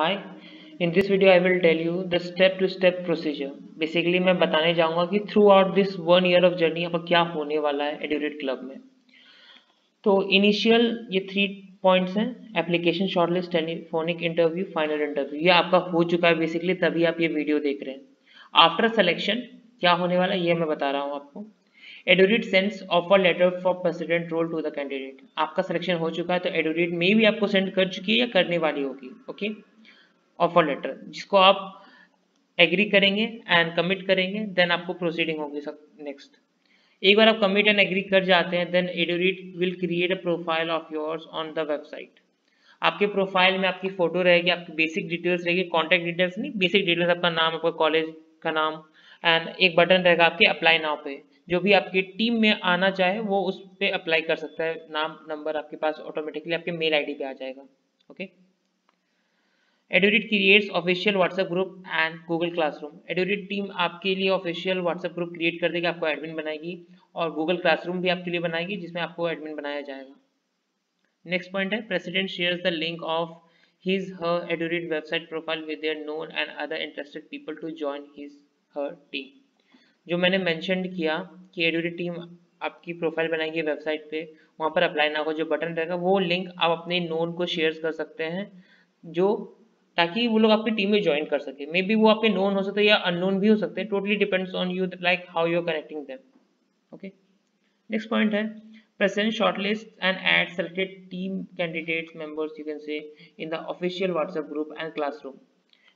Hi, in this video I will tell you the step to step procedure. Basically मैं बताने जाऊँगा कि throughout this one year of journey पर क्या होने वाला है एडुरेट क्लब में। तो इनिशियल ये थ्री पॉइंट्स हैं. Application shortlist telephonic interview final interview ये आपका हो चुका है बेसिकली तभी आप ये वीडियो देख रहे हैं। आफ्टर सिलेक्शन क्या होने वाला है? ये मैं बता रहा हूँ आपको। Edurit sends offer letter for president role to the candidate आपका सिलेक्शन हो चुका है तो एडोरिट में भी आपको सेंड कर चुकी है या करने वाली होगी? Okay okay? ऑफ़र लेटर जिसको आप एग्री करेंगे एंड कमिट करेंगे देन आपको प्रोसीडिंग होगी सब नेक्स्ट एक बार आप कमिट एंड एग्री कर जाते हैं then Edurit will create a profile of yours on the website आपके प्रोफ़ाइल में आपकी फ़ोटो रहेगी, आपकी बेसिक डिटेल्स रहेगी कॉन्टैक्ट डिटेल्स नहीं बेसिक डिटेल्स आपका नाम, आपका कॉलेज का नाम एंड एक बटन रहेगा आपके अप्लाई नाव पे. जो भी आपकी टीम में आना चाहे, वो उस पर अप्लाई कर सकता है, नाम नंबर आपके पास ऑटोमेटिकली आपके मेल आईडी पे आ जाएगा okay okay? Edurit creates official WhatsApp group and Google Classroom Edurit team आपके लिए ऑफिशियल व्हाट्सएप ग्रुप क्रिएट कर देगी, आपको एडमिन बनाएगी और गूगल क्लासरूम भी आपके लिए बनाएगी, जिसमें आपको एडमिन बनाया जाएगा। नेक्स्ट पॉइंट है president shares the link of his, her Edurit website profile with their known and other interested people to join his, her team. जो मैंने मेंशन किया कि एडोरिट टीम आपकी प्रोफ़ाइल बनाएगी वेबसाइट पे, वहाँ पर अप्लाई ना हो, जो बटन रहेगा, वो लिंक आप अपने नोन को शेयर कर सकते हैं, जो ताकि वो लोग आपकी टीम में ज्वाइन कर सके। मे बी वो आपके नोन हो सकते हैं या अननोन भी हो सकते हैं। Totally depends on you like how you are connecting them okay next point है। Present shortlist and add selected team candidates, members, you can say, in the official whatsapp group and classroom.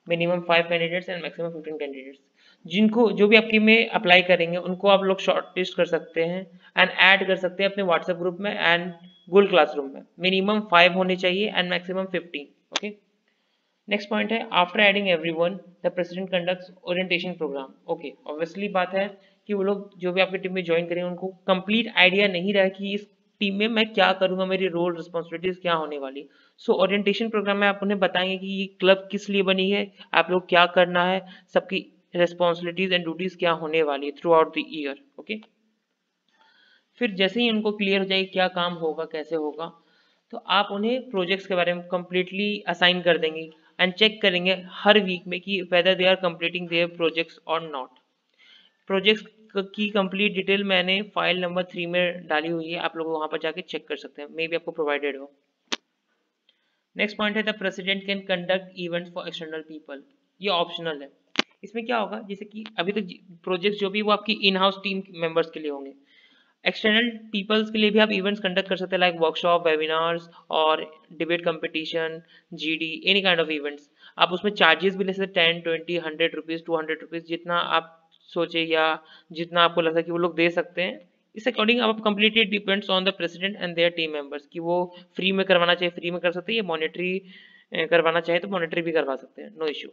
Minimum five candidates and maximum 15 candidates. जिनको जो भी आपकी में apply करेंगे, उनको आप लोग शॉर्टलिस्ट कर सकते हैं एंड ऐड कर सकते हैं अपने व्हाट्सएप ग्रुप में एंड गूगल क्लासरूम में। मिनिमम फाइव होने चाहिए and maximum fifteen okay next point है after adding everyone the president conducts orientation programme okay obviously बात है कि वो लोग जो भी आपकी टीम में ज्वाइन करेंगे उनको कंप्लीट आइडिया नहीं रहा कि इस टीम में मैं क्या करूँगा, मेरी रोल रिस्पॉन्सिबिलिटीज क्या होने वाली। सो ओरिएंटेशन प्रोग्राम में आप उन्हें बताएँगे कि ये क्लब किस लिए बनी है, आप लोग क्या करना है, सबकी रिस्पॉन्सिबिलिटीज एंड ड्यूटीज़ क्या होने वाली है throughout the year okay फिर जैसे ही उनको क्लियर हो जाए क्या काम होगा, कैसे होगा तो आप उन्हें प्रोजेक्ट्स के बारे में कम्प्लीटली असाइन कर देंगे। एंड चेक करेंगे हर वीक में कि whether they are completing their projects और नॉट प्रोजेक्ट्स की कंप्लीट डिटेल मैंने फ़ाइल नंबर थ्री में डाली हुई है, आप लोग वहाँ पर जाके चेक कर सकते हैं। मे बी आपको प्रोवाइडेड हो। नेक्स्ट पॉइंट है the president can conduct event for external people ये ऑप्शनल है। इसमें क्या होगा, जैसे कि अभी तक प्रोजेक्ट्स जो भी, वो आपकी इन हाउस टीम मेंबर्स के लिए होंगे। एक्सटर्नल पीपल्स के लिए भी आप इवेंट्स कंडक्ट कर सकते हैं लाइक वर्कशॉप वेबिनार्स और debate competition GD any kind of events आप उसमें चार्जेस भी ले सकते ten twenty hundred rupees to hundred rupees जितना आप सोचे या जितना आपको लगता है कि वो लोग दे सकते हैं। इस अकॉर्डिंग आप completely depends on the president and their team members कि वो फ्री में करवाना चाहिए फ्री में कर सकते हैं या मॉनिटरी करवाना चाहे तो मॉनिटरी भी करवा सकते हैं नो इश्यू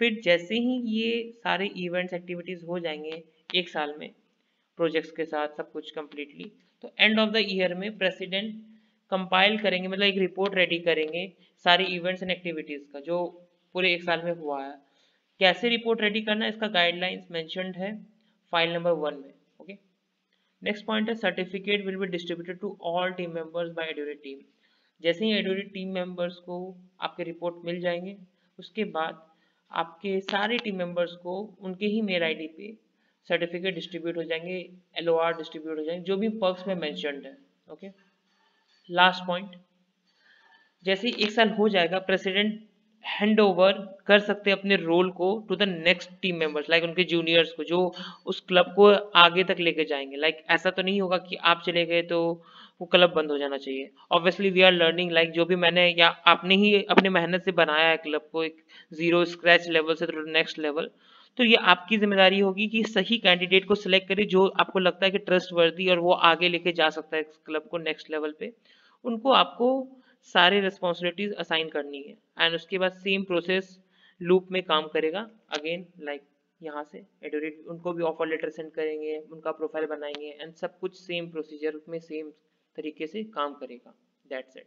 फिर जैसे ही ये सारे इवेंट्स एक्टिविटीज़ हो जाएँगे एक साल में प्रोजेक्ट्स के साथ सब कुछ कम्प्लीटली तो एंड ऑफ़ द ईयर में प्रेसिडेंट कंपाइल करेंगे मतलब एक रिपोर्ट रेडी करेंगे सारी इवेंट्स एंड एक्टिविटीज़ का, जो पूरे एक साल में हुआ है। कैसे रिपोर्ट रेडी करना इसका गाइडलाइंस मैंशनड है फ़ाइल नंबर वन में ओके नेक्स्ट पॉइंट है certificate will be distributed to all team members by adorate team जैसे ही एडोरेट टीम मेंबर्स को आपके रिपोर्ट मिल जाएँगे, उसके बाद आपके सारे टीम मेंबर्स को उनके ही मेल आईडी पे सर्टिफिकेट डिस्ट्रीब्यूट हो जाएँगे एलओआर डिस्ट्रीब्यूट हो जाएँगे जो भी पर्क्स में मैंशनड है ओके लास्ट पॉइंट जैसे एक साल हो जाएगा प्रेसिडेंट हैंड ओवर कर सकते हैं अपने रोल को to the next team members like उनके जूनियर्स को जो उस क्लब को आगे तक लेके जाएँगे। लाइक like, ऐसा तो नहीं होगा कि आप चले गए तो वो क्लब बंद हो जाना चाहिए। Obviously we are learning like जो भी मैंने या आपने ही अपने मेहनत से बनाया है क्लब को एक ज़ीरो स्क्रैच लेवल से नेक्स्ट लेवल तो ये आपकी ज़िम्मेदारी होगी कि सही कैंडिडेट को सिलेक्ट करें जो आपको लगता है कि ट्रस्ट वर्दी और वो आगे लेके जा सकता है इस क्लब को नेक्स्ट लेवल पे। उनको आपको सारे रिस्पॉन्सिबिलिटीज असाइन करनी है। एंड उसके बाद सेम प्रोसेस लूप में काम करेगा। अगेन लाइक यहाँ से एडोरेट उनको भी ऑफ़र लेटर सेंड करेंगे, उनका प्रोफ़ाइल बनाएँगे एंड सब कुछ सेम प्रोसीजर में सेम तरीके से काम करेगा। That's it